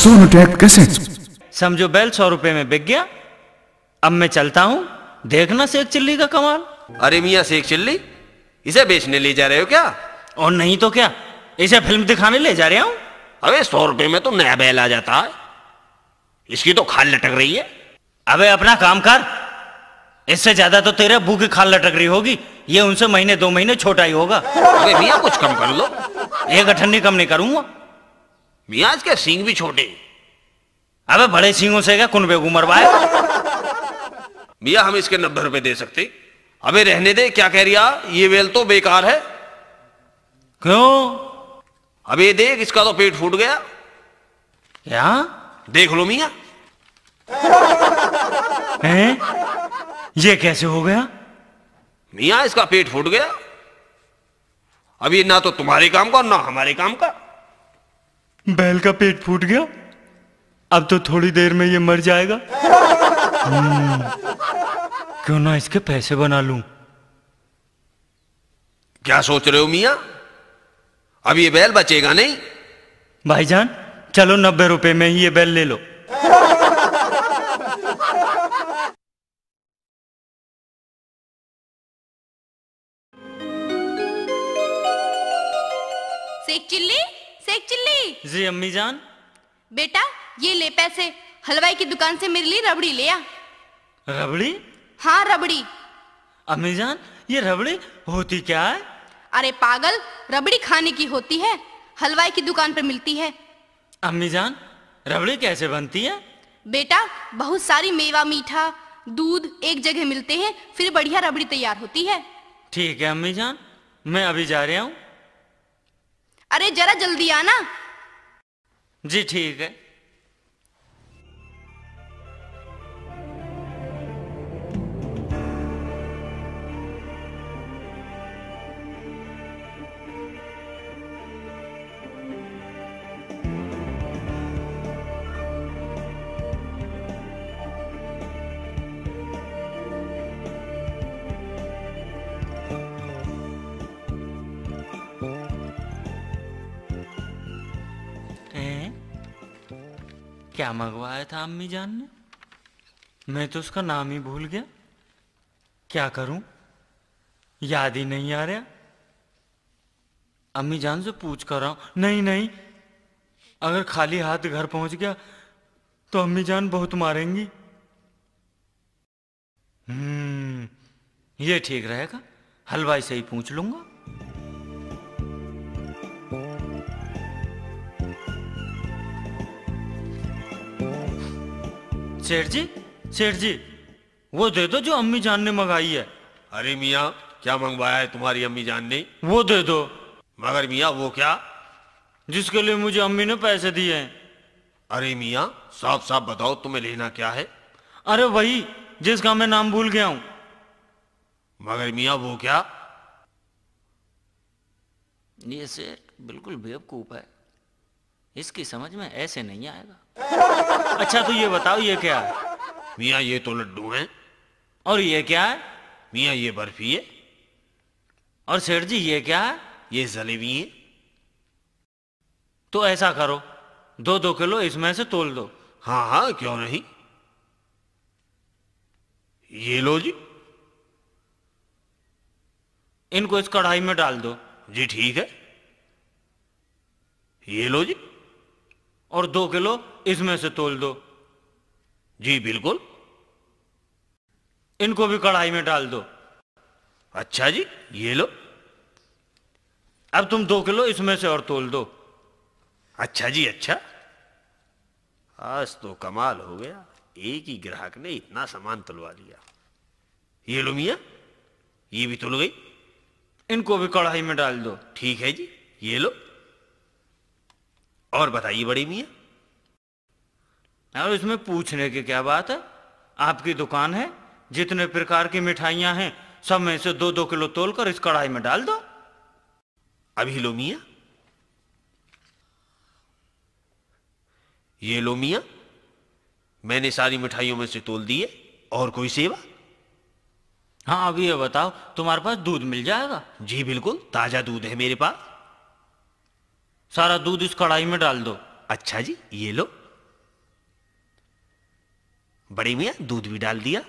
Sonotek cassette समझो बैल सौ रुपए में बिक गया। अब मैं चलता हूँ। देखना शेख चिल्ली का कमाल। अरे मियाँ शेख चिल्ली? इसे बेचने ले जा रहे हो क्या? और नहीं तो क्या? इसे फ़िल्म दिखाने ले जा रहा हूँ। अबे सौ रुपए में तो नया बैल आ जाता है। इसकी तो खाल लटक रही है। अबे अपना काम कर। इससे ज़्यादा तो तेरे अब्बू की खाल लटक रही होगी। ये उनसे महीने दो महीने छोटा ही होगा। अबे मियाँ कुछ कम कर लो। एक अठन्नी कम नहीं करूँगा। मियाँ इसके सींग भी छोटे। अबे बड़े सींगों से क्या कुन बेगू मरवाए? मियाँ हम इसके नब्बे रुपए दे सकते। अबे रहने दे क्या कह रिया? ये बेल तो बेकार है। क्यों? अबे देख इसका तो पेट फूट गया। क्या? देख लो मिया। हैं? ये कैसे हो गया? मिया इसका पेट फूट गया। अब ये ना तो तुम्हारे काम का ना हमारे काम का। बैल का पेट फूट गया। अब तो थोड़ी देर में ये मर जाएगा। हम्म, क्यों ना इसके पैसे बना लूँ? क्या सोच रहे हो मिया? अब ये बैल बचेगा नहीं? भाईजान चलो नब्बे रुपए में ही ये बैल ले लो। सेक चिल्ली? सेक चिल्ली। जी अम्मी जान। बेटा ये ले पैसे। हलवाई की दुकान से मेरे लिए रबड़ी ले आ। रबड़ी? हाँ रबड़ी। अम्मी जान ये रबड़ी होती क्या है? अरे पागल रबड़ी खाने की होती है। हलवाई की दुकान पर मिलती है। अम्मी जान रबड़ी कैसे बनती है? बेटा बहुत सारी मेवा मीठा दूध एक जगह मिलते हैं फिर बढ़िया रबड़ी तैयार होती है। ठीक है अम्मी जान मैं अभी जा रहा हूँ। अरे जरा जल्दी आना जी ठीक है? क्या मंगवाया था अम्मी जान ने? मैं तो उसका नाम ही भूल गया। क्या करूँ? याद ही नहीं आ रहा। अम्मी जान से पूछ कर रहा हूँ नहीं नहीं। अगर खाली हाथ घर पहुँच गया तो अम्मी जान बहुत मारेंगी। हम्म ये ठीक रहेगा। हलवाई से ही पूछ लूँगा। सेठ जी सेठ जी वो दे दो जो अम्मी जान ने मंगाई है। अरे मियाँ क्या मंगवाया है तुम्हारी अम्मी जान ने? वो दे दो। मगर मियाँ वो क्या? जिसके लिए मुझे अम्मी ने पैसे दिए हैं। अरे मियाँ साफ़ साफ़ बताओ तुम्हें लेना क्या है? अरे वही जिसका मैं नाम भूल गया हूँ। मगर मियाँ वो क्या? ये सेठ बिल्कुल बेवकूफ़ है। इसकी समझ में ऐसे नहीं आएगा। अच्छा तो ये बताओ ये क्या है? मियाँ ये तो लड्डू हैं। और ये क्या है? मियाँ ये बर्फ़ी है। और सेठ जी ये क्या है? ये जलेबी है। तो ऐसा करो दो दो किलो इसमें से तोल दो। हाँ हाँ क्यों नहीं? ये लो जी। इनको इस कढ़ाई में डाल दो। जी ठीक है। ये लो जी। और दो किलो इसमें से तोल दो। जी, बिल्कुल। इनको भी कढ़ाई में डाल दो। अच्छा जी, ये लो। अब तुम दो किलो इसमें से और तोल दो। अच्छा जी अच्छा। आज तो कमाल हो गया। एक ही ग्राहक ने इतना सामान तुलवा दिया ये लो मिया, ये भी तुल गई। इनको भी कढ़ाई में डाल दो। ठीक है जी, ये लो। और बताइए बड़ी मियाँ। और इसमें पूछने की क्या बात है? आपकी दुकान है जितने प्रकार की मिठाइयाँ हैं सब में से दो दो किलो तोल कर इस कढ़ाई में डाल दो। अभी लो मियाँ। ये लो मियाँ मैंने सारी मिठाइयों में से तोल दिए और कोई सेवा? हाँ अभी ये बताओ तुम्हारे पास दूध मिल जाएगा? जी बिल्कुल ताज़ा दूध है मेरे पास। सारा दूध इस कढ़ाई में डाल दो। अच्छा जी ये लो। बड़ी मियाँ दूध भी डाल दिया।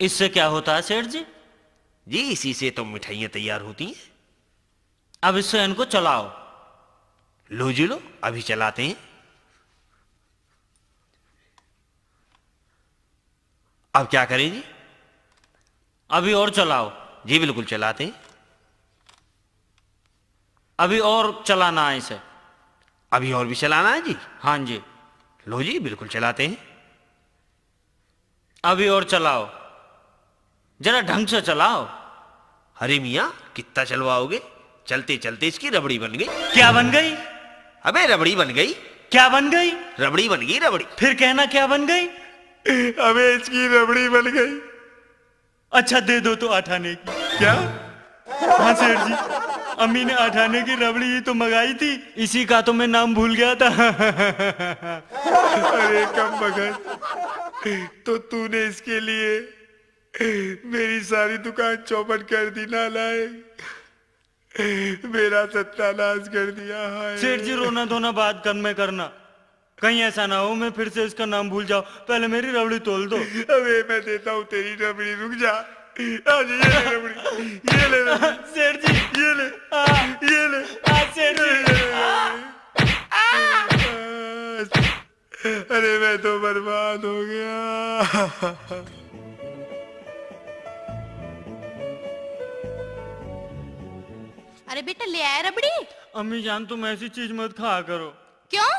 इससे क्या होता है सेठ जी? जी इसी से तो मिठाइयाँ तैयार होती हैं। अब इससे इनको चलाओ। लो जी लो अभी चलाते हैं। अब क्या करें जी? अभी और चलाओ। जी बिल्कुल चलाते हैं। अभी और चलाना है इसे। अभी और भी चलाना है जी? हाँ जी। लो जी बिल्कुल चलाते हैं। अभी और चलाओ। जरा ढंग से चलाओ। अरे मिया कितना चलवाओगे? चलते चलते इसकी रबड़ी बन गई। क्या बन गई? अबे रबड़ी बन गई। क्या बन गई? रबड़ी बन गई रबड़ी। फिर कहना क्या बन गई? अबे इसकी रबड़ी बन गई। अच्छा दे दो तो आठाने की। क्या? हाँ सेठ जी। अम्मी ने अठाने की रबड़ी ही तो मंगाई थी। इसी का तो मैं नाम भूल गया था। अरे कम मगर तो तूने इसके लिए मेरी सारी दुकान चौपट कर दी ना लाए मेरा सत्यानाश कर दिया सेठ जी रोना धोना बात कर में करना। कहीं ऐसा ना हो मैं फिर से इसका नाम भूल जाओ पहले मेरी रबड़ी तोल दो। अबे मैं देता हूँ तेरी रबड़ी रुक जा। आज ये ले रबड़ी ये ले रबड़ी सेठ जी ये ले ये ले सेठ जी अरे मैं तो बर्बाद हो गया अरे बेटा ले आया रबड़ी अम्मी जान तुम ऐसी चीज़ मत खाया करो। क्यों?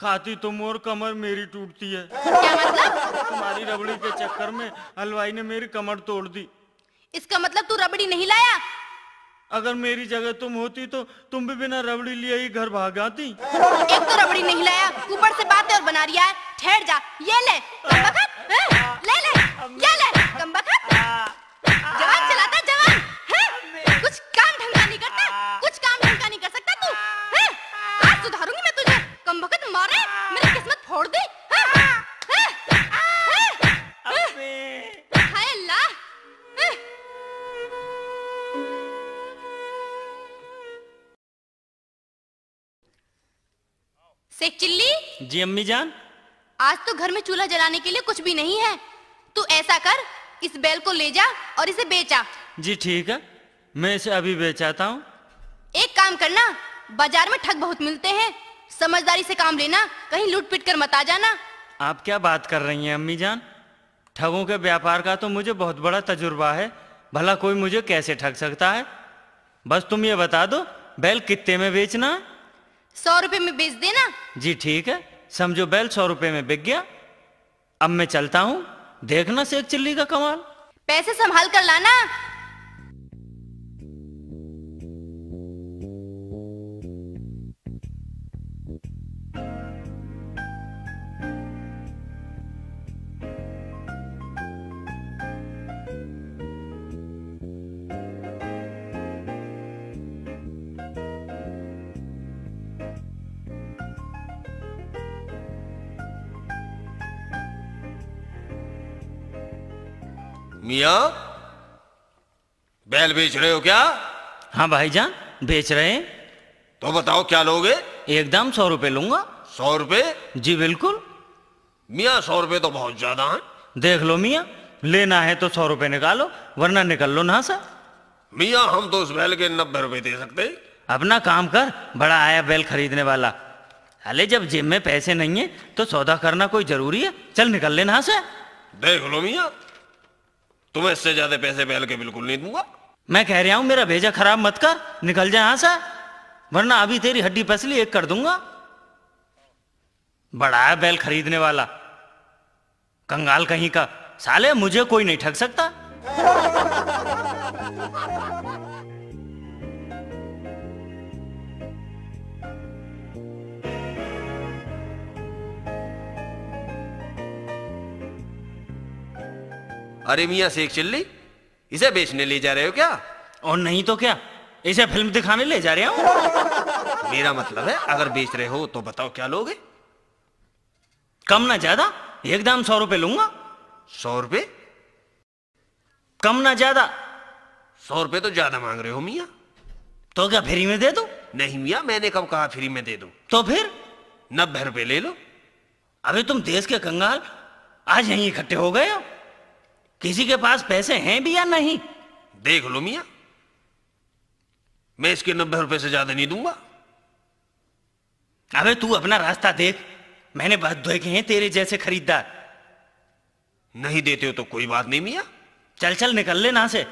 खाती तुम और कमर मेरी टूटती है। क्या मतलब? तुम्हारी रबड़ी के चक्कर में हलवाई ने मेरी कमर तोड़ दी। इसका मतलब तू रबड़ी नहीं लाया? अगर मेरी जगह तुम होती तो तुम भी बिना रबड़ी लिए ही घर भाग आती। एक तो रबड़ी नहीं लाया ऊपर से बातें और बना रिया है। ठहर जा ये ले कमबख्त, ले, ले ले ले, ले कमबख्त। जवान शेख चिल्ली? जी अम्मी जान। आज तो घर में चूल्हा जलाने के लिए कुछ भी नहीं है। तू ऐसा कर इस बैल को ले जा और इसे बेचा। जी ठीक है। मैं इसे अभी बेचाता हूँ। एक काम करना बाज़ार में ठग बहुत मिलते हैं। समझदारी से काम लेना कहीं लूट पिट कर मत आ जाना। आप क्या बात कर रही हैं अम्मी जान? ठगों के व्यापार का तो मुझे बहुत बड़ा तजुर्बा है। भला कोई मुझे कैसे ठग सकता है? बस तुम ये बता दो बैल कितने में बेचना है? सौ रुपए में बेच देना। जी ठीक है समझो बैल सौ रुपए में बिक गया। अब मैं चलता हूँ देखना शेख चिल्ली का कमाल। पैसे संभाल कर लाना। मियाँ बैल बेच रहे हो क्या? हाँ भाईजान बेच रहे हैं। तो बताओ क्या लोगे? एकदम सौ रुपए लूँगा। सौ रुपए जी बिल्कुल। मियाँ सौ रुपए तो बहुत ज़्यादा है। देख लो मियाँ लेना है तो सौ रुपए निकालो वरना निकल लो ना सा मियाँ हम तो उस बैल के नब्बे रुपए दे सकते हैं। अपना काम कर बड़ा आया बैल खरीदने वाला। अले जब जेब में पैसे नहीं है तो सौदा करना कोई ज़रूरी है। चल निकल ले यहाँ से देख लो मियाँ तुम्हें इससे ज़्यादा पैसे पहल के बिल्कुल नहीं दूँगा। मैं कह रहा हूँ मेरा भेजा खराब मत कर निकल जाए यहाँ से वरना अभी तेरी हड्डी पसली एक कर दूँगा। बड़ा है बैल खरीदने वाला कंगाल कहीं का। साले मुझे कोई नहीं ठग सकता। अरे मियाँ शेख चिल्ली इसे बेचने ले जा रहे हो क्या? और नहीं तो क्या? इसे फ़िल्म दिखाने ले जा रहा हूँ? मेरा मतलब है अगर बेच रहे हो तो बताओ क्या लोगे? कम ना ज़्यादा एकदम सौ रुपए लूँगा। सौ रुपए? कम ना ज़्यादा। सौ रुपए तो ज़्यादा मांग रहे हो मियाँ। तो क्या फ्री में दे दो? नहीं मियाँ मैंने कब कहा फ्री में दे दूँ? तो फिर? नब्बे रुपए ले लो। अबे तुम देश के कंगाल आज यहीं इकट्ठे हो गए हो। किसी के पास पैसे हैं भी या नहीं? देख लो मिया। मैं इसके नब्बे रुपए से ज़्यादा नहीं दूँगा। अबे तू अपना रास्ता देख। मैंने बहुत देखे हैं तेरे जैसे खरीदार नहीं देते हो तो कोई बात नहीं मिया। चल चल निकल ले ना से।